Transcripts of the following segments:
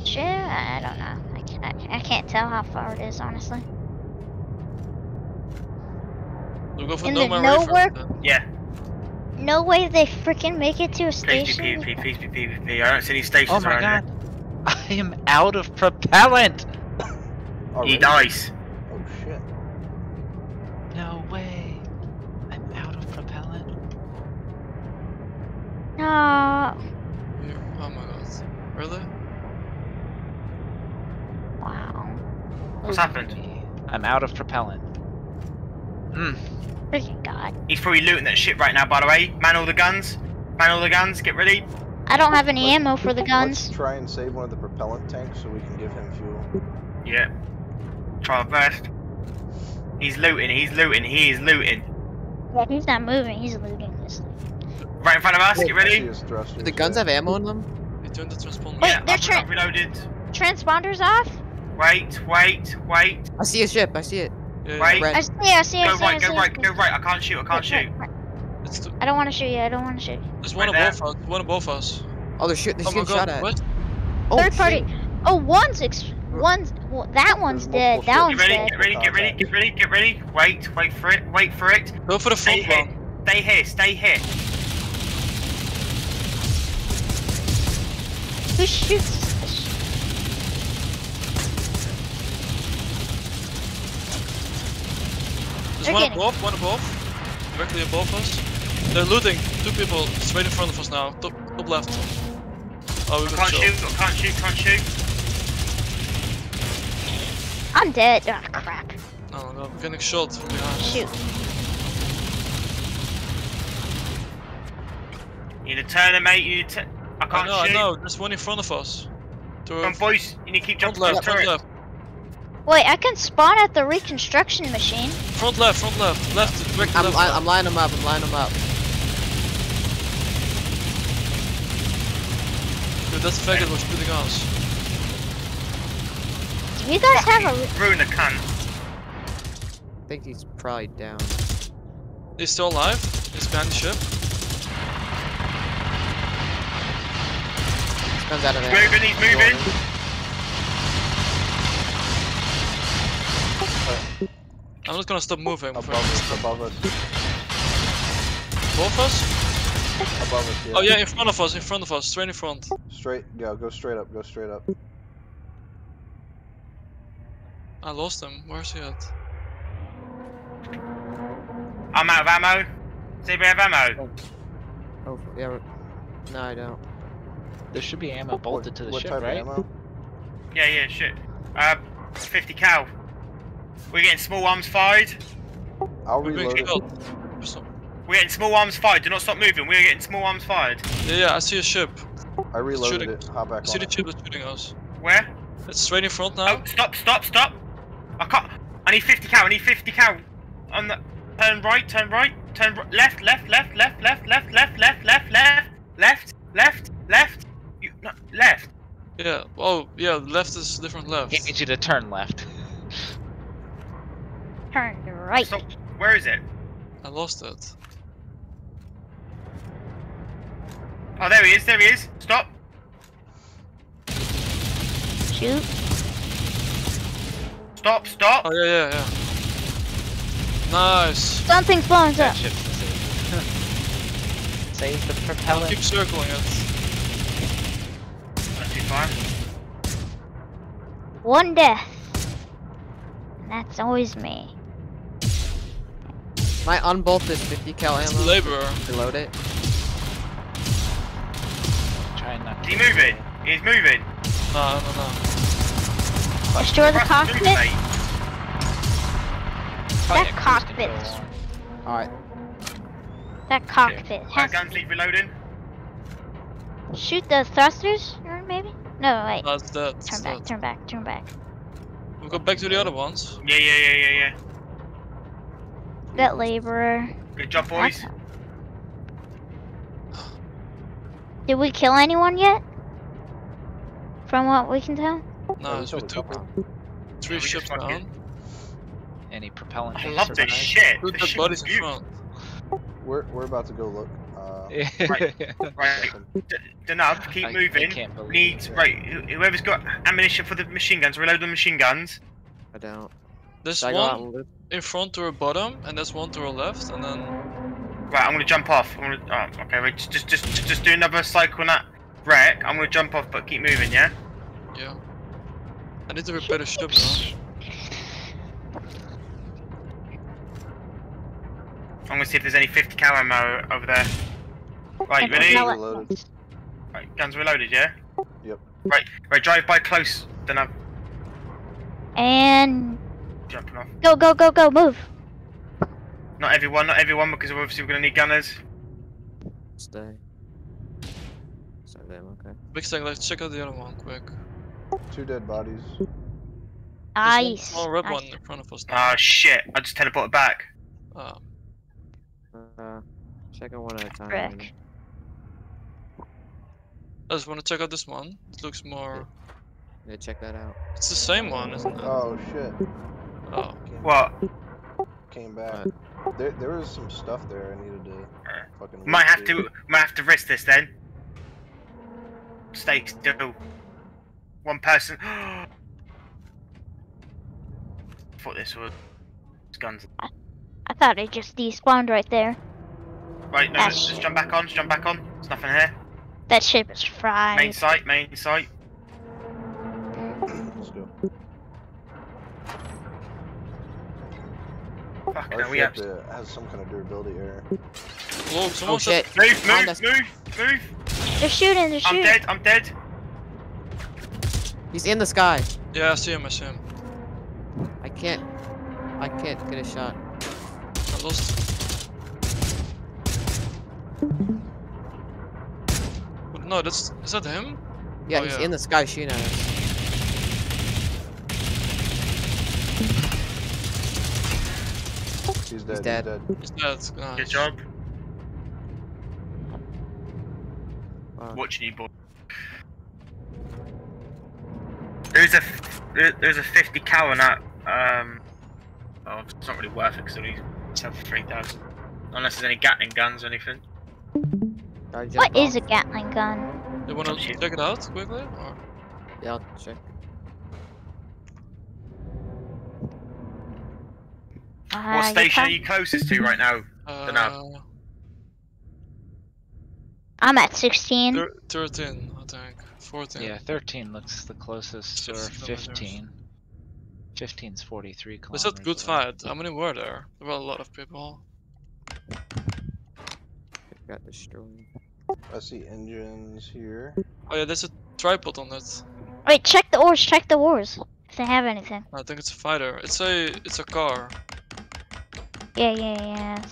the ship? I I don't know. I can't, I can't tell how far it is, honestly. We'll go for In no the nowhere- Rayford. Yeah, No way they freaking make it to a station. please be station. PvP, please be PvP. I don't see any stations Oh my around god. I am out of propellant. here. Already? He oh, dies. Oh shit. No way. I'm out of propellant. No. Here. Oh my god. Really? Wow. What's happened? I'm out of propellant. Hmm. Freaking god. He's probably looting that ship right now, by the way. Man all the guns. Man all the guns, get ready. I don't have any Let's- ammo for the guns. Let's guns. try and save one of the propellant tanks so we can give him fuel. Yeah. Try our best. He's looting, he's looting, he is looting. Yeah, he's not moving. He's looting this. Right in front of us, get ready. Do the guns have ammo in them? He turned the transponder. Wait, yeah, they're I've, tra- I've reloaded. Transponders off? Wait, wait, wait. I see a ship. I see it. Yeah, Right. Red. I see, I see, I Go see, right, see. go I right, go right. I can't shoot, I can't shoot. It's the, I don't want to shoot you. I don't want to shoot. you. there's one Right above us. One above us. Oh, they're shooting. They're Oh getting shot at. What? Oh, Third party. shit. Oh, one's ex- one's well, that one's dead. That ships. one's Get ready, dead. get ready, get ready, get ready, get ready. Wait, wait for it, wait for it. Go for the Stay front here, one. stay here, stay here. Who shoots? There's They're one getting- above, one above. Directly above us. They're looting. Two people straight in front of us now. Top, top left. Oh, we got Can't shot. shoot, can't shoot, can't shoot. I'm dead. Ah, crap. Oh no, we're getting shot from behind. Shoot. You need to turn it, mate. You need to. I I can't know, I shoot. know. There's one in front of us. To Come, boys. You need to keep front jumping left, front left, Wait, I can spawn at the reconstruction machine. front left, front left, left, directly I'm, left. li- I'm lining them up. I'm lining them up. Dude, that's the faggot was shooting us. Do you guys have a? Re- Ruin the cunt. I think he's probably down. He's still alive. He's behind the ship. Comes out of He's there. moving, he's moving. I'm not gonna stop moving. Above before I us, stop. above us, Both us? above us. Yeah. Oh yeah, in front of us, in front of us, straight in front. Straight, yeah, go straight up, go straight up. I lost him. Where's he at? I'm out of ammo. Does anybody have ammo? Oh, yeah. No, I don't. There should be ammo bolted what, to the what ship, type right? of ammo? Yeah, yeah, shit. Uh, 50 cal. We're getting small arms fired. I'll We're reload it. We're getting small arms fired. Do not stop moving. We're getting small arms fired. Yeah, yeah, I see a ship. I reloaded shooting. it. Hop back I see on the it. ship that's shooting us. Where? It's straight in front now. Oh, stop, stop, stop. I can't. I need 50 cal. I need 50 cal. On the. Turn right, turn right, turn ri- left, left, left, left, left, left, left, left, left, left, left, left, left. You, no, left. Yeah. Oh, yeah. Left is different left. He needs you to turn left. Turn right. Stop. Where is it? I lost it. Oh, there he is. There he is. Stop. Shoot. Stop. Stop. Oh yeah, yeah, yeah. Nice. Something's blowing That up. ship's save. Save the I'll propellant. keep circling it. That's too far. One death. That's always me. Might unbolt this 50 cal It's the ammo. laborer. Reload it. Try not. Is he moving? He's moving. No, no, no. Destroy the Thrust through, cockpit. That Probably cockpit. Alright. That cockpit has guns need reloading. shoot the thrusters, or maybe? No, wait. That's dead. That's Turn back, dead. turn back, turn back. We'll go back to the other ones. Yeah, yeah, yeah, yeah, yeah. That laborer. Good job, boys. That's- Did we kill anyone yet? From what we can tell? No, we it's killed with a two, couple. three Yeah, ships just down. Any propellant. I love this shit. Two This dead shit bodies is in front. We're we're about to go look. Uh. Right, D- keep I- I moving. can't believe Needs it. right. Whoever's got ammunition for the machine guns, reload the machine guns. I don't. There's Should I go out one in front to our bottom, and there's one to our left, and then Right, I'm gonna jump off. I'm gonna. Oh, okay. Right, just, just, just, just do another cycle on that wreck. I'm gonna jump off, but keep moving. Yeah. yeah. I need to repair the ship now. I'm gonna see if there's any 50 cal ammo over there. Right, ready? Reloaded. guns. Right, guns reloaded. Yeah. Yep. Right, right. Drive by close. Denab, And jumping off. go, go, go, go, move. Not everyone, not everyone, because obviously we're gonna need gunners. Stay. Stay there, okay. Big stack, let's check out the other one quick. Two dead bodies. There's Nice. one small red nice. one in front of us now. Ah shit! I just teleported back. Ah, Uh, check it one at a time. Frick. maybe. I just want to check out this one. It looks more. Yeah, check that out. It's the same one, isn't it? Oh shit. Oh. Came, What? Came back. What? There, there was some stuff there I needed to fucking. Might have too. to, might have to risk this then. Stay still. One person. Thought this was guns. I thought it just despawned right there. Right, no, let's just shit. jump back on. Just jump back on. There's nothing here. That ship is fried. Main fried. site, main site. Fuck Our no, we ship have. uh, has some kind of durability error. Whoa, someone Oh shit! Move, move, move, move. They're shooting, they're shooting! I'm dead. I'm dead. He's in the sky. Yeah, I see him, I see him. I can't. I can't get a shot. I lost. No, that's. Is that him? Yeah, Oh, he's yeah. in the sky shooting at us. He's dead. He's dead. dead. He's dead. Nice. Good job. Wow. Watching you, boy. There's a f- there- there's a 50 cal on that. Um, oh, it's not really worth it because only sell for 3,000. Unless there's any Gatling guns or anything. Gotta jump What is a. Gatling gun? You wanna Up to you. check it out quickly? Or? Yeah, I'll check. Uh, what you station are you closest to right now? Uh, I'm at 16. thir- 13, I think. 14. Yeah, 13 looks the closest, or 60 15. 15's 43 They kilometers. said good away. fight. How many were there? There were a lot of people. It got destroyed. I see engines here. Oh yeah, there's a tripod on it. Wait, check the ores, check the ores. If they have anything. I think it's a fighter. It's a it's a car. Yeah, yeah, yeah.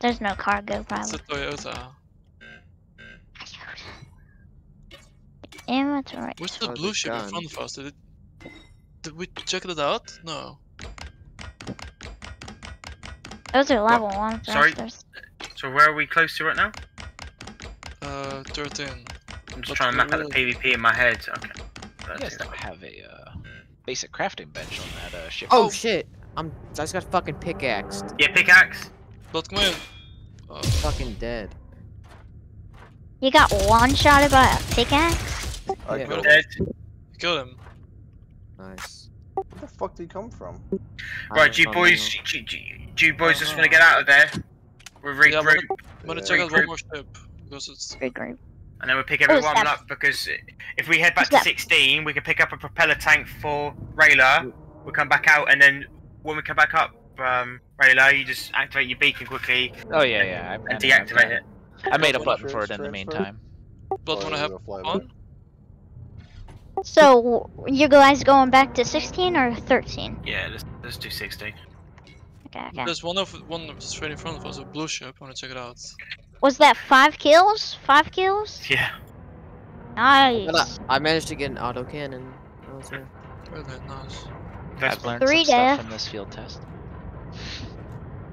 There's no cargo, It's probably. a Toyota. Inventory. Where's the Oh, blue ship in front of us? Did it? Did we check it out? No. Those are level one Sorry? So where are we close to right now? Uh, 13. I'm just But trying to map out the PvP in my head. Okay. You guys don't have a uh, basic crafting bench on that uh, ship. Oh shit! I'm. I just got fucking pickaxed. Yeah, pickaxe. But come in. Uh, Fucking dead. You got one shot by a pickaxe? I Yeah. killed him. Dead. kill him. Nice. Where the fuck did he come from? Right, don't you boys, you, you, you boys just want to get out of there. We'll Yeah, I'm regroup, I'm gonna Yeah. check out one more ship. Because it's. Good group. and then we'll pick Oh, is everyone that- up because if we head back Is to 16, we can pick up a propeller tank for Rayla. We'll come back out, and then when we come back up, um, Rayla, you just activate your beacon quickly Oh yeah, yeah. I, and I know, I've deactivate got- it. I made a button for it in the meantime. But wanna have go one? So, you guys going back to 16 or 13? Yeah, let's let's do 16. Okay, okay. There's one of one straight in front of us, a blue ship. I wanna check it out. Was that five kills? Five kills? Yeah. Nice. I, I managed to get an auto cannon. That. Really nice. That's I've learned Three some stuff from this field test.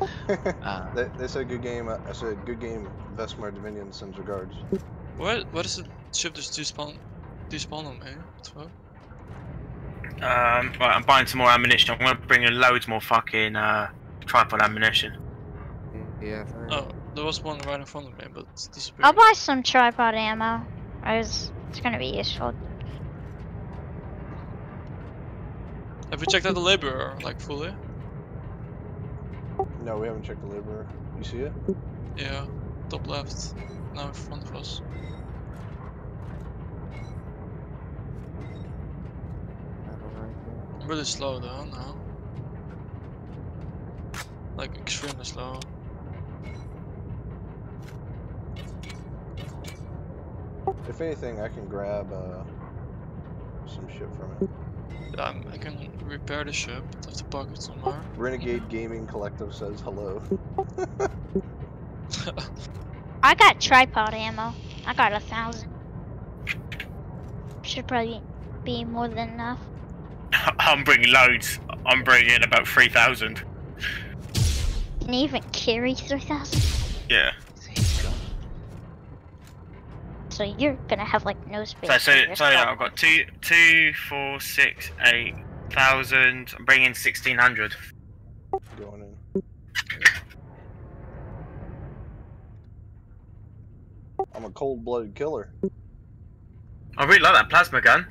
Uh, they, they said good game. uh, I said good game. Vestmar Dominion sends regards. Where where does the ship just despawn despawn on me? What the fuck? Um, right, I'm buying some more ammunition. I'm gonna bring in loads more fucking uh, tripod ammunition. Yeah. fair. Oh, There was one right in front of me, but it's disappeared. I'll buy some tripod ammo. It's, it's gonna be useful. Have you checked out the laborer, like fully? No, we haven't checked the laborer. You see it? Yeah, top left, now in front of us. I'm really slow though now. Like extremely slow. If anything, I can grab uh, some shit from it. Um, yeah, I'm- can repair the ship, but I have to park it somewhere. Renegade Gaming Collective says hello. I got tripod ammo. I got a thousand. Should probably be more than enough. I'm bringing loads. I'm bringing about 3,000. Can you even carry 3,000? So you're gonna have like no space. So, for so, your so yeah. I've got two, two, four, six, eight thousand. I'm bringing 1,600. Going in. I'm a cold-blooded killer. I really like that plasma gun.